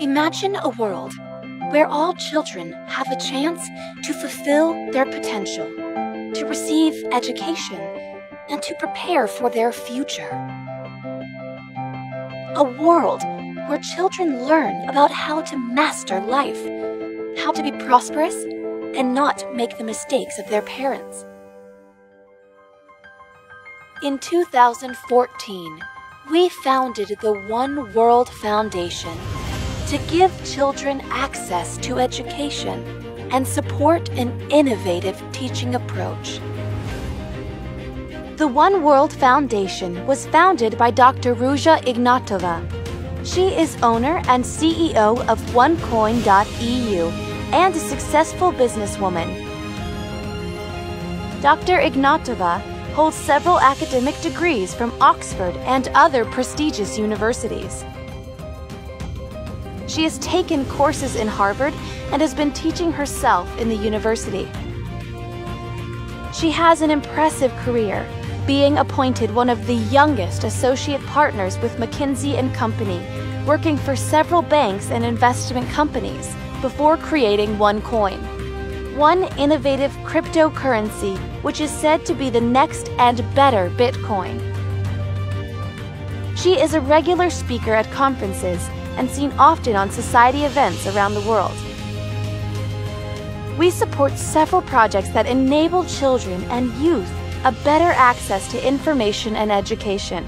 Imagine a world where all children have a chance to fulfill their potential, to receive education, and to prepare for their future. A world where children learn about how to master life, how to be prosperous, and not make the mistakes of their parents. In 2014, we founded the One World Foundation to give children access to education and support an innovative teaching approach. The One World Foundation was founded by Dr. Ruja Ignatova. She is owner and CEO of OneCoin.eu and a successful businesswoman. Dr. Ignatova holds several academic degrees from Oxford and other prestigious universities. She has taken courses in Harvard and has been teaching herself in the university. She has an impressive career, being appointed one of the youngest associate partners with McKinsey & Company, working for several banks and investment companies before creating OneCoin, one innovative cryptocurrency which is said to be the next and better Bitcoin. She is a regular speaker at conferences and seen often on society events around the world. We support several projects that enable children and youth a better access to information and education.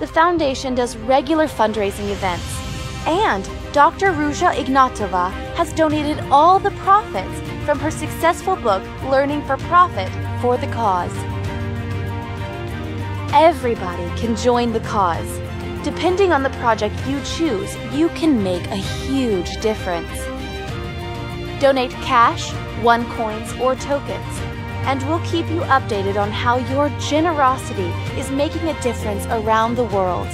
The Foundation does regular fundraising events, and Dr. Ruja Ignatova has donated all the profits from her successful book, Learning for Profit, for the cause. Everybody can join the cause. Depending on the project you choose, you can make a huge difference. Donate cash, one coins, or tokens, and we'll keep you updated on how your generosity is making a difference around the world.